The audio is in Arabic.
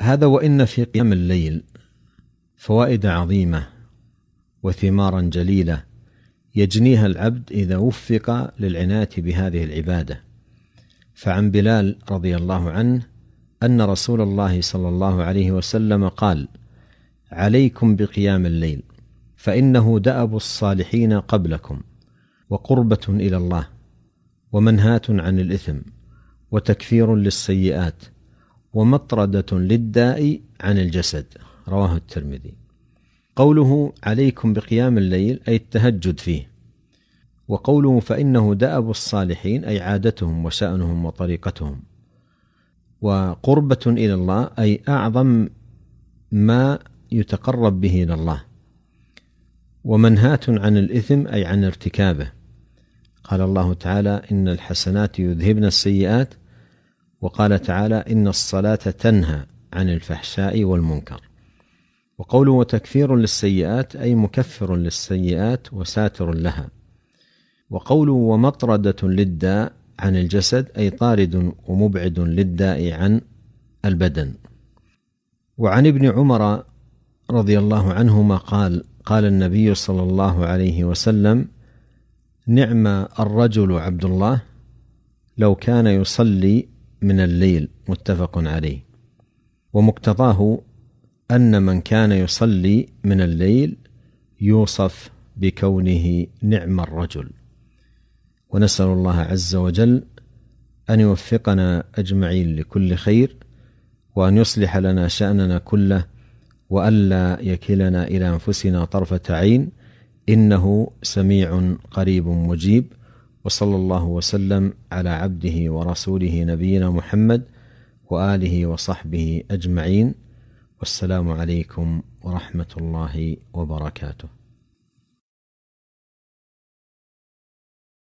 هذا وإن في قيام الليل فوائد عظيمة وثمارا جليلة يجنيها العبد إذا وفق للعناية بهذه العبادة. فعن بلال رضي الله عنه أن رسول الله صلى الله عليه وسلم قال عليكم بقيام الليل فإنه دأب الصالحين قبلكم وقربة إلى الله ومنهاه عن الإثم وتكفير للسيئات ومطردة للداء عن الجسد. رواه الترمذي. قوله عليكم بقيام الليل أي التهجد فيه. وقوله فإنه دأب الصالحين أي عادتهم وشأنهم وطريقتهم. وقربة إلى الله أي أعظم ما يتقرب به إلى الله. ومنهاة عن الإثم أي عن ارتكابه. قال الله تعالى إن الحسنات يذهبن السيئات وقال تعالى إن الصلاة تنهى عن الفحشاء والمنكر. وقوله وتكفير للسيئات أي مكفر للسيئات وساتر لها. وقوله ومطردة للداء عن الجسد أي طارد ومبعد للداء عن البدن. وعن ابن عمر رضي الله عنهما قال قال النبي صلى الله عليه وسلم نعم الرجل عبد الله لو كان يصلي من الليل متفق عليه ومقتضاه أن من كان يصلي من الليل يوصف بكونه نعم الرجل. ونسأل الله عز وجل أن يوفقنا أجمعين لكل خير وأن يصلح لنا شأننا كله والا يكلنا إلى أنفسنا طرفة عين إنه سميع قريب مجيب. وصلى الله وسلم على عبده ورسوله نبينا محمد وآله وصحبه أجمعين والسلام عليكم ورحمة الله وبركاته.